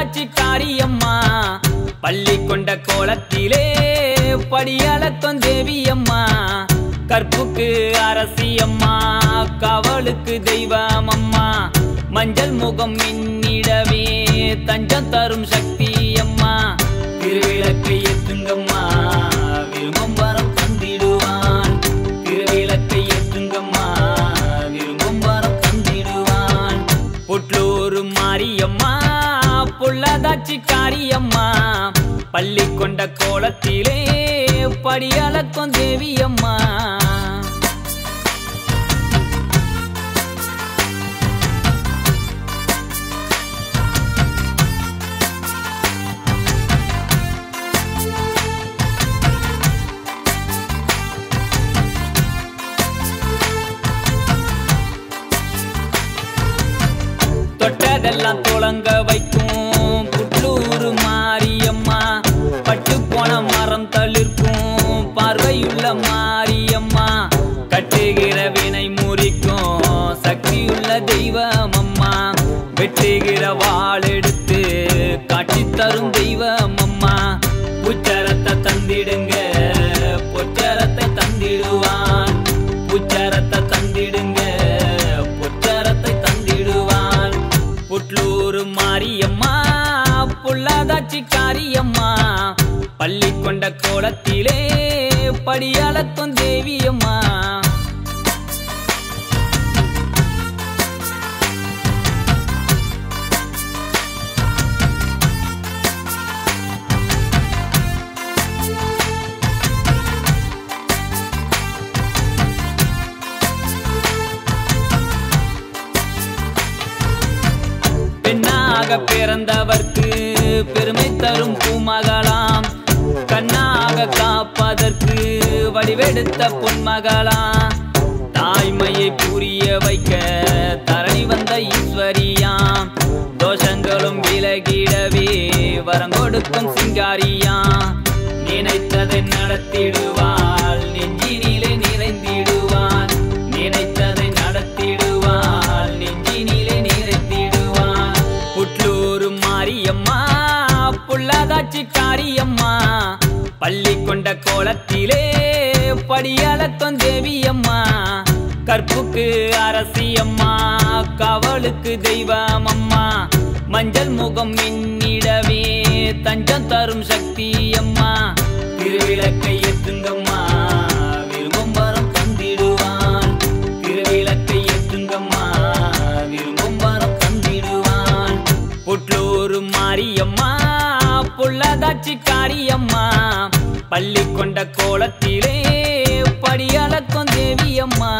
மீனாட்சி காரியம்மா. பள்ளி கொண்ட கோலத்திலே படியளக்கம் தேவியம்மா. கற்புக்கு அரசியம்மா கவலுக்கு தெய்வமம்மா. மஞ்சள் முகம் மின்னிடவே தஞ்சம் தரும் சக்தியம்மா. புள்ளதாச்சி காரியம்மா பள்ளி கொண்ட கோலத்திலே படியளக்கும் தேவியம்மா. தொட்டதெல்லாம் துளங்க வைக்கும். பார்வையுள்ள மாரியம்மா கட்டுகிற வினை முறிக்கும் சக்தியுள்ள தெய்வம் அம்மா வெட்டுகிற வாழெடுத்து காட்சி தரும் தெய்வம் அம்மா உச்சரத்தை தந்திடுங்க பொச்சரத்தை தந்திடுவான். உச்சரத்தை தந்திடுங்க பொச்சரத்தை தந்திடுவான். புட்லூர் மாரியம்மா பொல்லாதாச்சி காரியம்மா. பள்ளி கொண்ட கோலத்திலே படியளக்கும் தேவியம்மா. பெண்ணாக பிறந்தவர்க்கு பெருமை தரும் பூமகளாம். கண்ணாக காப்பதற்கு வடிவெடுத்த பொன்மகளா. தாய்மையை புரிய வைக்க தரணி வந்த ஈஸ்வரியாம் தோஷங்களும் விலகிடவே வரம் கொடுக்கும் சிங்காரியா. நினைத்ததை நடத்திடுவாள் நெஞ்சினிலே நிறைந்திடுவான் நினைத்ததை நடத்திடுவாள் நெஞ்சினிலே நிறைந்திடுவான் புட்லூர் மாரியம்மா புள்ளதாச்சி காரியம்மா. பள்ளி கொண்ட கோலத்திலே படியளக்கும் தேவியம்மா. கற்புக்கு அரசியம்மா கவலுக்கு தெய்வம் அம்மா. மஞ்சள் முகம் என்னிடவே தஞ்சம் தரும் சக்தி அம்மா. திருவிளக்கை எத்துங்கம்மா விரும்பும் வரம் தந்திடுவான். திருவிளக்கை ஏத்துங்கம்மா விரும்பும் வரம் தந்திடுவான். புட்லூர் மாரியம்மா. புள்ளதாச்சி காரியம்மா. பள்ளி கொண்ட கோலத்திலே படி அளக்கம் தேவி அம்மா